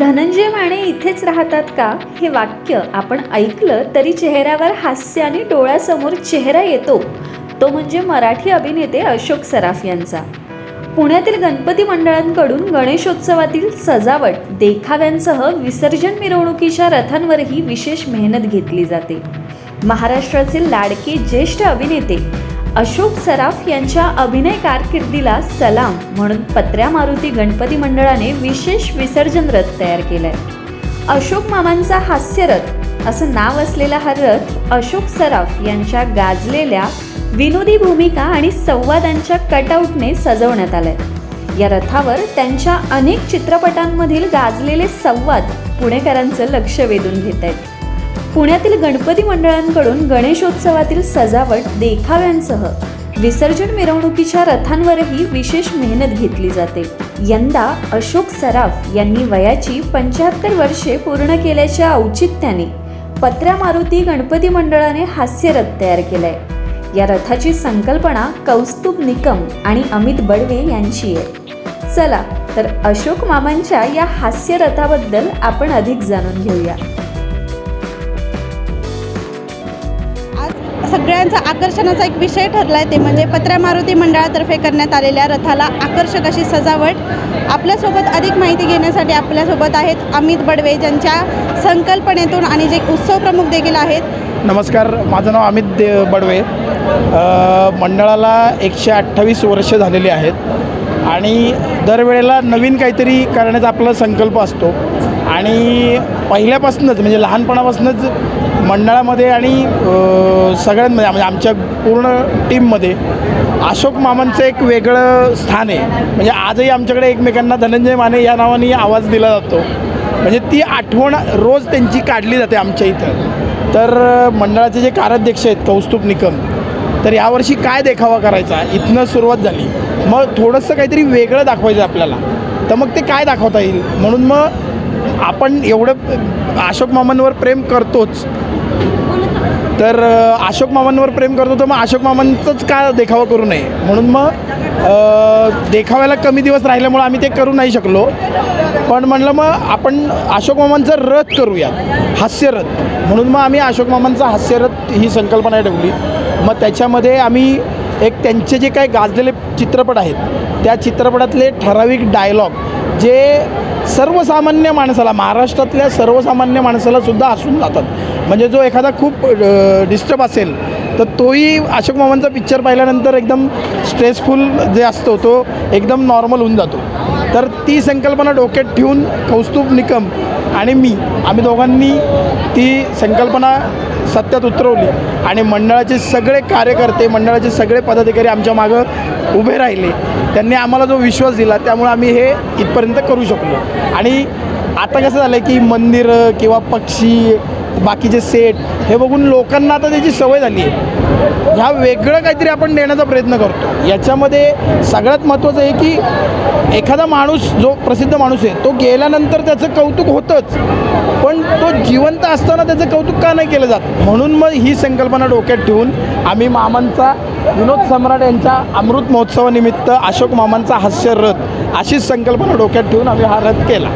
धनंजय माने इथेच राहतात का? हे वाक्य आपण ऐकलं तरी चेहऱ्यावर हास्य आणि डोळ्यासमोर चेहरा येतो. तो म्हणजे मराठी अभिनेते अशोक सराफ यांचा. पुण्यातील गणपती मंडळांकडून गणेशोत्सवातील सजावट देखाव्यांसह विसर्जन मिरवणुकीच्या रथांवरही विशेष मेहनत घेतली जाते. महाराष्ट्राचे लाडके ज्येष्ठ अभिनेते अशोक सराफ यांच्या अभिनय कारकिर्दीला सलाम म्हणून पत्र्या मारुती गणपती मंडळाने विशेष विसर्जन रथ तयार केलाय. अशोक मामांचा हास्यरथ असं नाव असलेला हा रथ अशोक सराफ यांच्या गाजलेल्या विनोदी भूमिका आणि संवादांच्या कटआउटने सजवण्यात आलाय. या रथावर त्यांच्या अनेक चित्रपटांमधील गाजलेले संवाद पुणेकरांचं लक्ष वेधून घेत आहेत पुण्यातील गणपती मंडळांकडून गणेशोत्सवातील सजावट देखाव्यांसह. विसर्जन मिरवणुकीच्या रथांवरही विशेष मेहनत घेतली जाते. यंदा अशोक सराफ यांनी वयाची पंच्याहत्तर वर्षे पूर्ण केल्याच्या औचित्याने पत्र्या मारुती गणपती मंडळाने हास्यरथ तयार केलाय. या रथाची संकल्पना कौस्तुभ निकम आणि अमित बडवे यांची आहे. चला तर अशोक मामांच्या या हास्यरथाबद्दल आपण अधिक जाणून घेऊया. सगळ्यांचा आकर्षणाचा एक विषय ठरला आहे ते म्हणजे पत्र्या मारुती मंडळातर्फे करण्यात आलेल्या रथाला आकर्षक अशी सजावट. आपल्यासोबत अधिक माहिती घेण्यासाठी आपल्यासोबत आहेत अमित बडवे ज्यांच्या संकल्पनेतून आणि जे उत्सव प्रमुख देखील आहेत. नमस्कार माझं नाव अमित दे बडवे. मंडळाला एकशे अठ्ठावीस वर्ष झालेली आहेत आणि दरवेळेला नवीन काहीतरी करण्याचा आपला संकल्प असतो. आणि पहिल्यापासूनच म्हणजे लहानपणापासूनच मंडळामध्ये आणि सगळ्यांमध्ये म्हणजे आमच्या पूर्ण टीममध्ये अशोक मामांचं एक वेगळं स्थान आहे. म्हणजे आजही आमच्याकडे एकमेकांना धनंजय माने या नावाने आवाज दिला जातो. म्हणजे ती आठवण रोज त्यांची काढली जाते आमच्या इथं. तर मंडळाचे जे कार्याध्यक्ष आहेत कौस्तुभ निकम तर यावर्षी काय देखावा करायचा? इथनं सुरुवात झाली. मग थोडंसं काहीतरी वेगळं दाखवायचं आपल्याला. तर मग ते काय दाखवता येईल? म्हणून मग आपण एवढं अशोक मामांवर प्रेम करतोच. तर अशोक मामांवर प्रेम करतो तर मग अशोक मामांचंच का देखावा करू नये? म्हणून मग देखाव्याला कमी दिवस राहिल्यामुळं आम्ही ते करू नाही शकलो. पण म्हणलं मग आपण अशोक मामांचा रथ करूयात हास्यरथ म्हणून मग आम्ही अशोक मामांचा हास्यरथ ही संकल्पना ठेवली. मग त्याच्यामध्ये आम्ही एक त्यांचे जे काही गाजलेले चित्रपट आहेत त्या चित्रपटातले ठराविक डायलॉग जे सर्वसामान्य माणसाला महाराष्ट्रातल्या सर्वसामान्य माणसाला सुद्धा हसून जातात. म्हणजे जो एखादा खूप डिस्टर्ब असेल तर तोही अशोक मामांचा पिक्चर पाहिल्यानंतर एकदम स्ट्रेसफुल जे असतो तो एकदम नॉर्मल होऊन जातो. तर ती संकल्पना डोक्यात ठेवून कौस्तुभ निकम आणि मी आम्ही दोघांनी ती संकल्पना सत्यात उतरवली. आणि मंडळाचे सगळे कार्यकर्ते मंडळाचे सगळे पदाधिकारी आमच्या मागं उभे राहिले. त्यांनी आम्हाला जो विश्वास दिला त्यामुळे आम्ही हे इथपर्यंत करू शकलो. आणि आता कसं झालं की मंदिरं किंवा पक्षी बाकीचे सेट हे बघून लोकांना आता त्याची सवय झाली आहे. ह्या वेगळं काहीतरी आपण देण्याचा प्रयत्न करतो. याच्यामध्ये सगळ्यात महत्त्वाचं आहे की एखादा माणूस जो प्रसिद्ध माणूस आहे तो गेल्यानंतर त्याचं कौतुक होतंच. पण तो जिवंत असताना त्याचं कौतुक का नाही केलं जात? म्हणून मग ही संकल्पना डोक्यात ठेवून आम्ही मामांचा विनोद सम्राट यांच्या अमृत महोत्सवानिमित्त अशोक मामांचा हास्य रथ अशीच संकल्पना डोक्यात ठेवून आम्ही हा रथ केला.